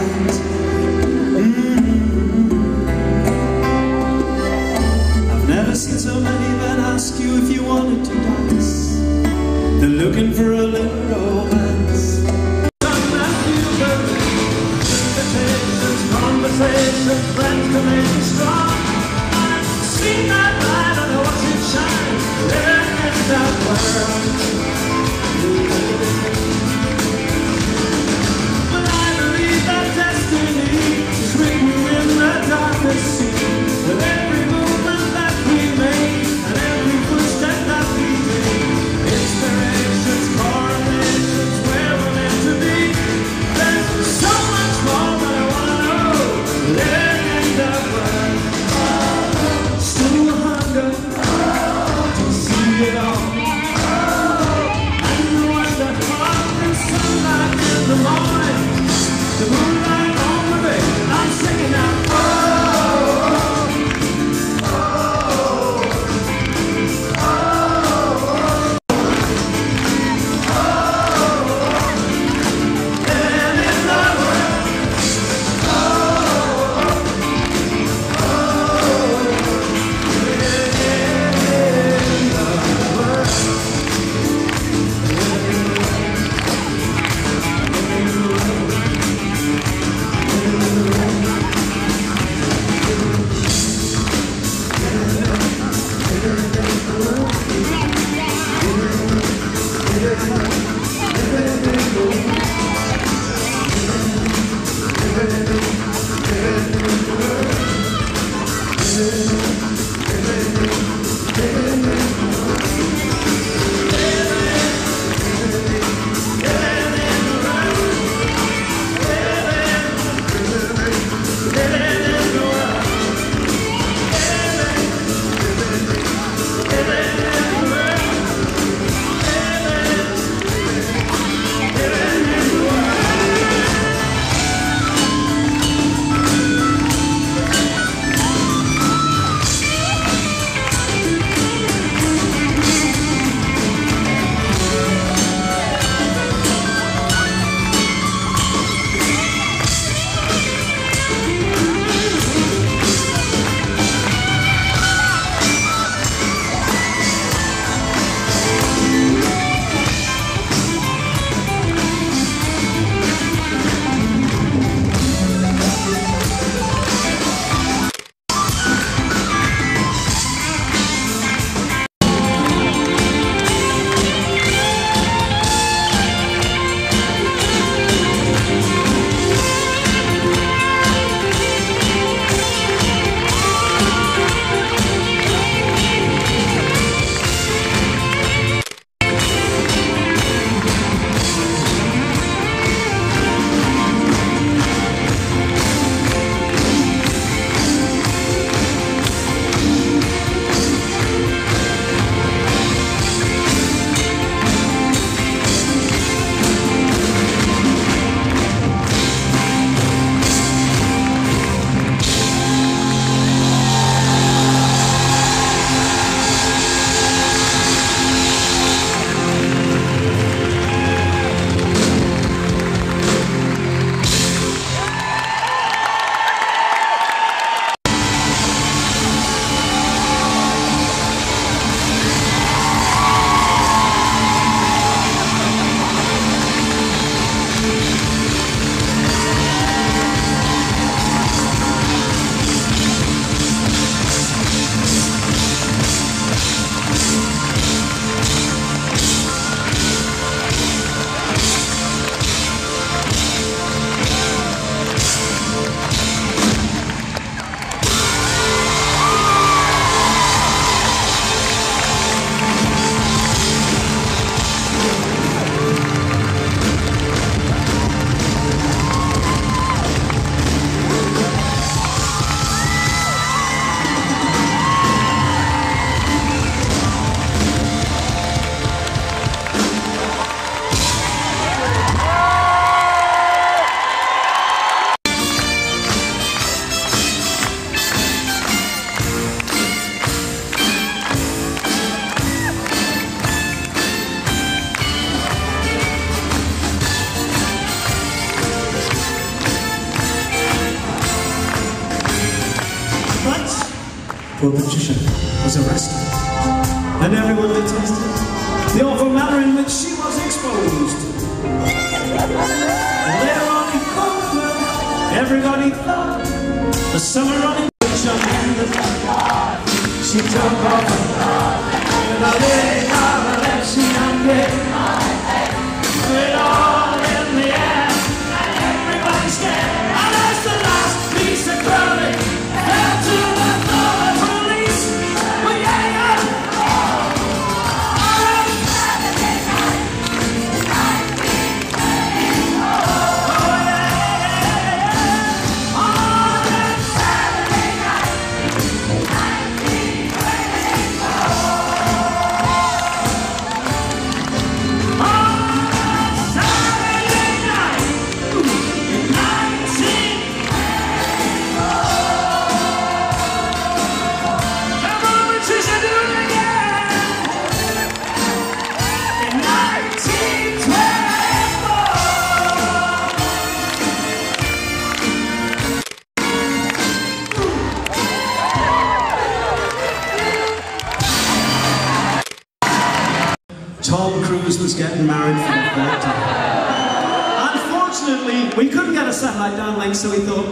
mind. poor magician was arrested. And everyone detested the awful manner in which she was exposed. Later on in Concord, everybody thought the summer running bitch on the She took off her and I Tom Cruise was getting married for the third time. Unfortunately, we couldn't get a satellite downlink, so we thought.